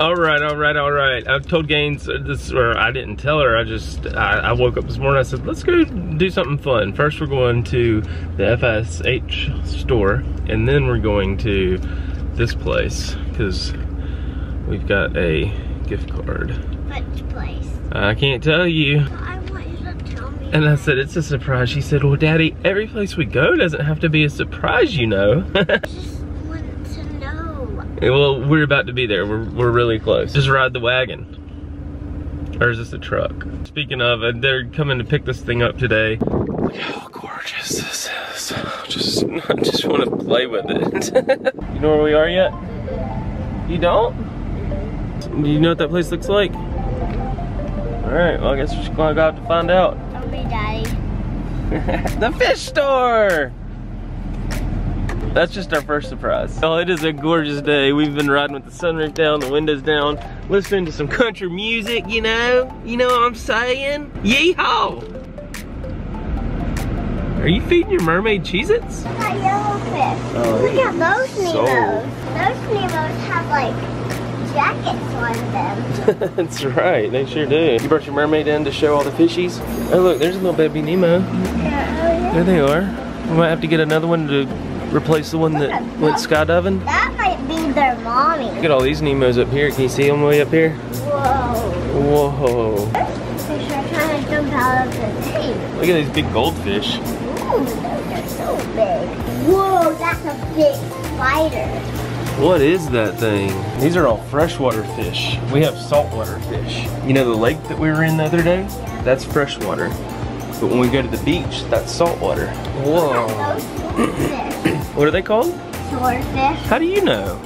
All right, all right, all right. I've told Gaines this, or I didn't tell her. I just, I, I woke up this morning. I said, let's go do something fun. First, we're going to the FSH store, and then we're going to this place because we've got a gift card. Which place? I can't tell you. I want you to tell me. And I said, it's a surprise. She said, well, Daddy, every place we go doesn't have to be a surprise, you know. I just want to know. Well, we're about to be there. We're, we're really close. Just ride the wagon. Or is this a truck? Speaking of, uh, they're coming to pick this thing up today. Look how gorgeous this is. Just, I just want to play with it. you know where we are yet? You don't? Do you know what that place looks like? All right, well, I guess we're just gonna go have to find out. Tell me, Daddy. the fish store! That's just our first surprise. Oh, it is a gorgeous day. We've been riding with the sunroof down, the windows down, listening to some country music, you know? You know what I'm saying? Yeehaw! Are you feeding your mermaid Cheez-Its? Look at yellowfish. Oh, Look at those so- Those Nemos have like jackets on them. That's right, they sure do. You brought your mermaid in to show all the fishies? Oh look, there's a little baby Nemo. Yeah. Oh, there they are. We might have to get another one to replace the one that went skydiving. That might be their mommy. Look at all these Nemos up here. Can you see them way up here? Whoa. Whoa. Fish are trying to jump out of the tank. Look at these big goldfish. Ooh, those are so big. Whoa, that's a big spider. What is that thing? These are all freshwater fish. We have saltwater fish. You know the lake that we were in the other day? Yeah. That's freshwater. But when we go to the beach, that's saltwater. Whoa. Those. What are they called? Swordfish, How do you know?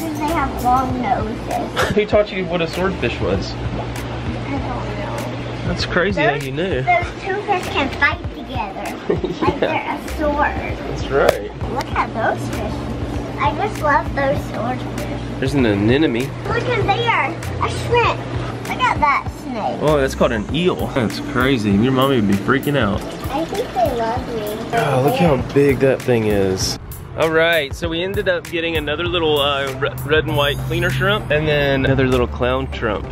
because they have long noses. Who taught you what a swordfish was? I don't know. That's crazy how you knew. Those two fish can fight together. Like they're a sword. That's right. Look at those fish. I just love those swordfish. There's an anemone. Look at there, a shrimp. Look at that snake. Oh, that's called an eel. That's crazy. Your mommy would be freaking out. I think they love me. Oh, look how big that thing is. All right, so we ended up getting another little uh, red and white cleaner shrimp and then another little clown shrimp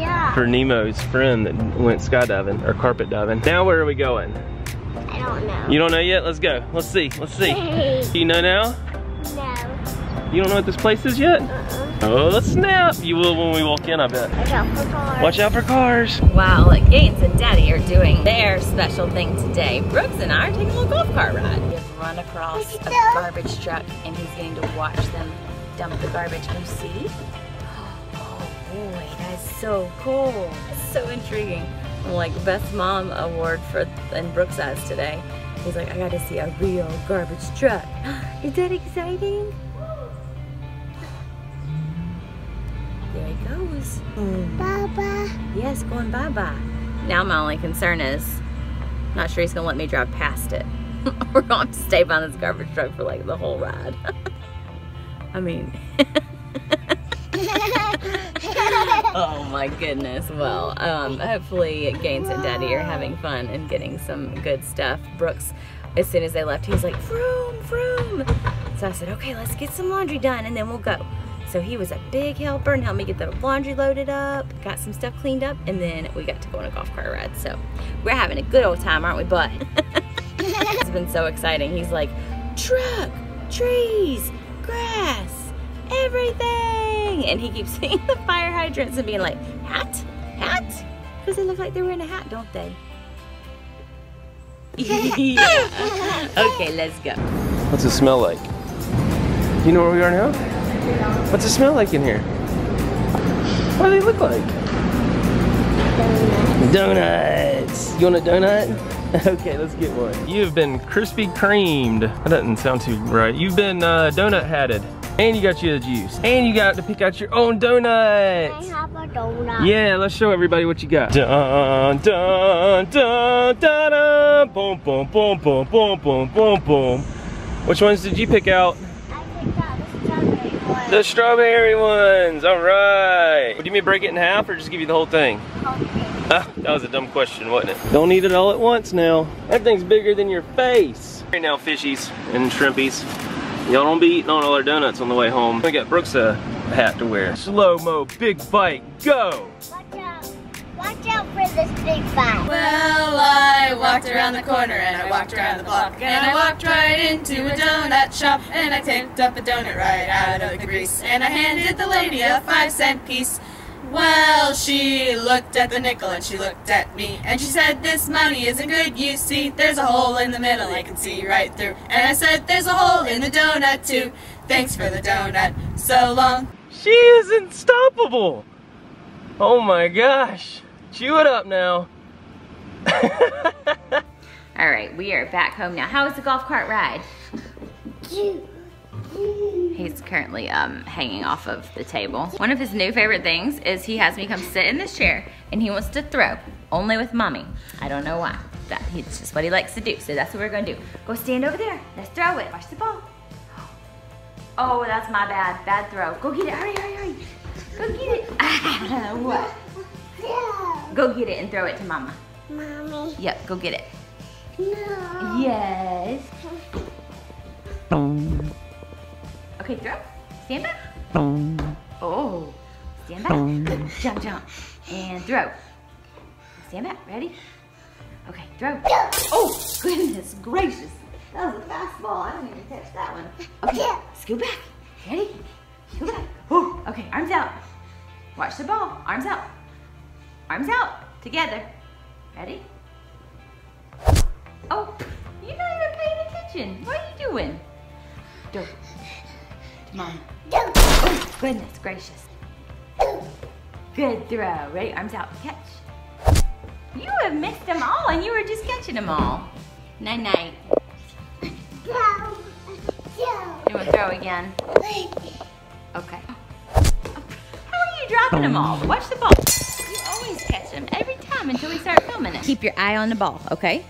Yeah. for Nemo's friend that went skydiving or carpet diving. Now where are we going? I don't know. You don't know yet? Let's go. Let's see. Let's see. Do you know now? No. You don't know what this place is yet? Uh-uh. Oh, snap. You will when we walk in, I bet. Watch out for cars. Watch out for cars. While Gaines and Daddy are doing their special thing today, Brooks and I are taking a little golf cart ride. We've run across a garbage truck and he's getting to watch them dump the garbage. Can you see? Oh boy, that's so cool. That's so intriguing. Like best mom award for in Brooks eyes today. He's like, I got to see a real garbage truck. Is that exciting? There he goes. Baba. Yes, going bye bye. Now my only concern is, not sure he's gonna let me drive past it. We're going to stay behind this garbage truck for like the whole ride. I mean, oh my goodness. Well, um, hopefully Gaines and Daddy are having fun and getting some good stuff. Brooks, as soon as they left, he was like, vroom, vroom. So I said, okay, let's get some laundry done and then we'll go. So he was a big helper and helped me get the laundry loaded up, got some stuff cleaned up, and then we got to go on a golf cart ride. So we're having a good old time, aren't we, bud? it's been so exciting. He's like, truck, trees, grass, everything. And he keeps seeing the fire hydrants and being like, hat, hat? Because they look like they're wearing a hat, don't they? yeah. Okay, let's go. What's it smell like? You know where we are now? What's it smell like in here? What do they look like? Donuts. You want a donut? okay, let's get one. You have been Krispy Kremed. That doesn't sound too right. You've been uh, donut hatted. And you got you the juice. And you got to pick out your own I have a donut. Yeah, let's show everybody what you got. Dun dun dun dun dun. Boom boom boom boom boom boom boom boom. Which ones did you pick out? I picked out the strawberry one. The strawberry ones. All right. Do you mean break it in half or just give you the whole thing? Ah, that was a dumb question, wasn't it? Don't eat it all at once now. That thing's bigger than your face. Right now, fishies and shrimpies. Y'all don't be eating on all our donuts on the way home. We got Brooks a hat to wear. Slow-mo, big bite, go! For this big bite. Well, I walked around the corner and I walked around the block and I walked right into a donut shop and I picked up a donut right out of the grease and I handed the lady a five cent piece. Well, she looked at the nickel and she looked at me and she said, This money isn't good, you see. There's a hole in the middle I can see right through. And I said, There's a hole in the donut too. Thanks for the donut. So long. She is unstoppable! Oh my gosh. Chew it up now. All right, we are back home now. How was the golf cart ride? He's currently um, hanging off of the table. One of his new favorite things is he has me come sit in this chair and he wants to throw, only with mommy. I don't know why. That It's just what he likes to do, so that's what we're gonna do. Go stand over there, let's throw it. Watch the ball. Oh, that's my bad, bad throw. Go get it, hurry, hurry, hurry. Go get it. what? No. Go get it and throw it to mama. Mommy. Yep, go get it. No. Yes. Okay, throw. Stand back. Oh, stand back. Jump, jump. And throw. Stand back. Ready? Okay, throw. Oh, goodness gracious. That was a fastball. I didn't even catch that one. Okay, scoot back. Ready? Scoot back. Oh, okay, arms out. Watch the ball. Arms out. Arms out. Together. Ready? Oh, you're not even paying attention. What are you doing? To mom. Oh, goodness gracious. Good throw. Ready? Arms out. Catch. You have missed them all and you were just catching them all. Night night. Go. Go. You want to throw again? Okay. How are you dropping them all? Watch the ball. You always catch them every time until we start filming it. Keep your eye on the ball, okay?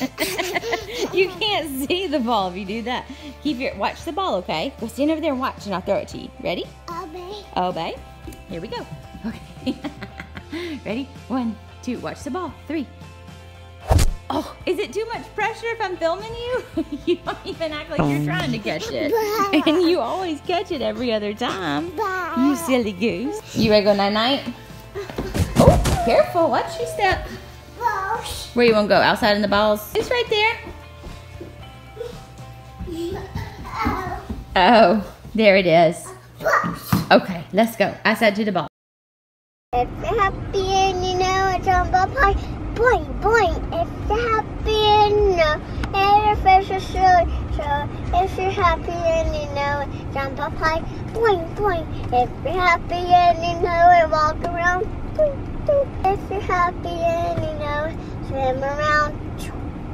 you can't see the ball if you do that. Keep your watch the ball, okay? Go stand over there and watch, and I'll throw it to you. Ready? Obey. Obey. Here we go. Okay. Ready? One, two. Watch the ball. Three. Oh, is it too much pressure if I'm filming you? you don't even act like you're trying to catch it. And you always catch it every other time. You silly goose. You ready to go night night? Oh, careful. Watch your step. Where you want to go? Outside in the balls? It's right there. Oh, there it is. Okay, let's go. Outside to the ball. If you're happy and you know it, jump up high. Boing, boing. If you're happy and you know, is silly. So if you're happy and you know it, jump up high. Boing, boing. If you're happy and you know it, walk around. Boing, boing. If you're happy and you know it, swim around.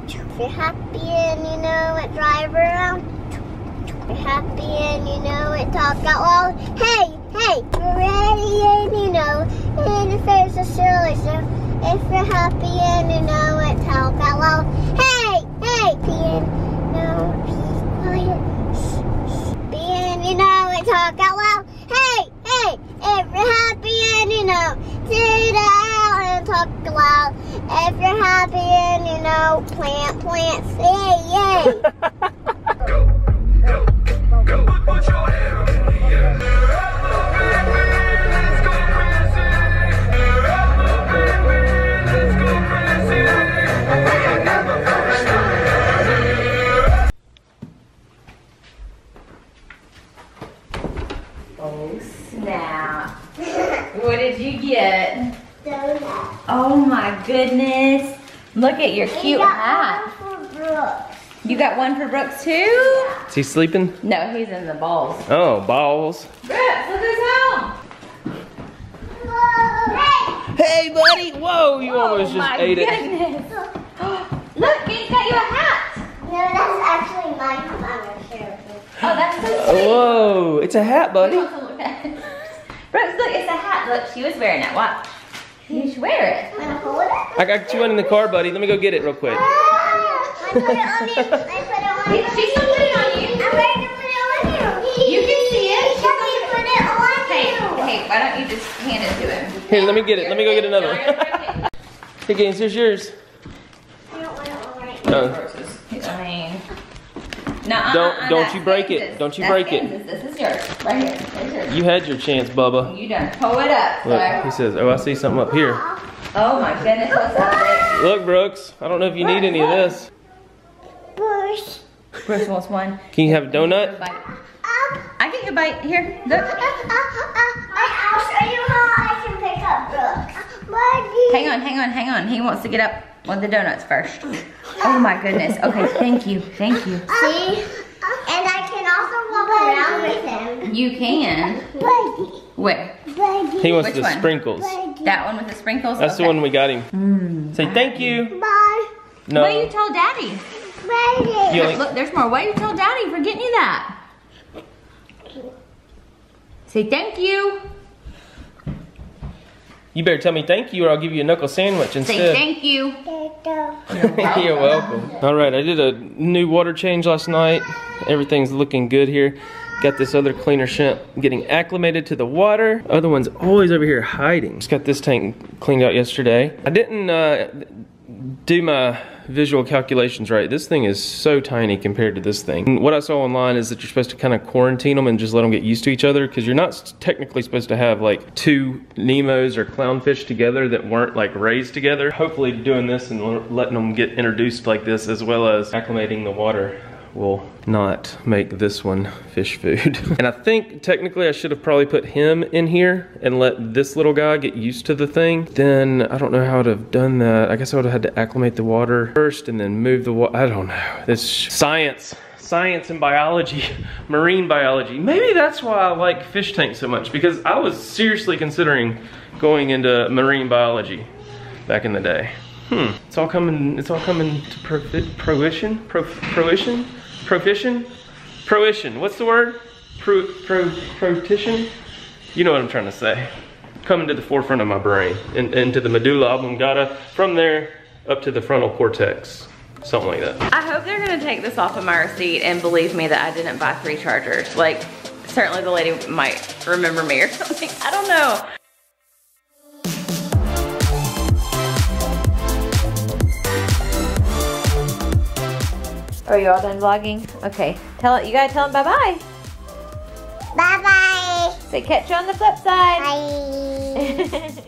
If you're happy and you know it, drive around. If you're happy and you know it, talk out loud. Hey, hey, you're ready and you know, and your face is silly. So if you're happy and you know it, talk out loud. Hey, hey, and no, be quiet. Shh, shh. And you know it, talk out loud. Hey, hey, if you're happy and you know, sit out and talk loud. If you're happy and you know, plant, plant, say yay. What did you get? Donut. Oh my goodness. Look at your cute got hat. one for Brooks. You got one for Brooks too? Is he sleeping? No, he's in the balls. Oh, balls. Brooks, look who's home. Hey! Hey, buddy. Whoa, you oh almost oh just my ate it. goodness. look, he's got you a hat. No, that's actually my mother's shirt. Oh, that's so sweet. Whoa, it's a hat, buddy. Look. Brooks, look, it's a hat. Look, she was wearing it. Watch. You should wear it. Wanna hold it? I got you one in the car, buddy. Let me go get it real quick. Ah, I put it on you. I put it on you. She's gonna put it on you. I'm ready to put it on you. You can see it. She told me to put it on Hey, you. hey, why don't you just hand it to him? Here, let me get it. Let me go get another one. Hey, Gaines, here's yours. I don't want it on right Oh. I mean, No, Don't- don't you break it. Don't you break it. This is yours. Right here. There's yours. You had your chance, Bubba. You done pull it up, Look, sir. he says, oh, I see something up here. Oh my goodness, what's up there? Look, Brooks, I don't know if you need any of this. Bush. Bruce wants one. Can you have a donut? Bite. Up. I get a bite. Here, look. I'll show you how I can pick up Brooke. Hang on, hang on, hang on. He wants to get up with the donuts first. Oh my goodness. Okay, thank you, thank you. See? And I can also walk around with him. You can. Buddy. Where? Buddy. He wants Which the one? sprinkles. Buddy. That one with the sprinkles? That's the one we got him. Hmm. Say thank you. Bye. No. What you told Daddy? Buddy. You only- Look, there's more. What you told Daddy for getting you that? Say thank you. You better tell me thank you or I'll give you a knuckle sandwich instead. Say instead. thank you. You're welcome. All right, I did a new water change last night. Everything's looking good here. Got this other cleaner ship getting acclimated to the water. Other one's always over here hiding. Just got this tank cleaned out yesterday. I didn't uh, do my visual calculations right. This thing is so tiny compared to this thing. And what I saw online is that you're supposed to kind of quarantine them and just let them get used to each other because you're not technically supposed to have like two Nemos or clownfish together that weren't like raised together. Hopefully doing this and letting them get introduced like this as well as acclimating the water will not make this one fish food. and I think technically I should have probably put him in here and let this little guy get used to the thing. Then I don't know how to have done that. I guess I would have had to acclimate the water first and then move the water. I don't know. This science. Science and biology, marine biology. Maybe that's why I like fish tanks so much because I was seriously considering going into marine biology back in the day. Hmm. It's all coming. It's all coming to pro- fruition. Pro-. Profition. Fruition. What's the word? Pro. Pro. Protition. You know what I'm trying to say. Coming to the forefront of my brain and into the medulla oblongata. From there up to the frontal cortex. Something like that. I hope they're gonna take this off of my receipt and believe me that I didn't buy three chargers. Like, certainly the lady might remember me or something. I don't know. Are you all done vlogging? Okay. Tell it. You gotta tell them bye bye. Bye bye. Say catch you on the flip side. Bye.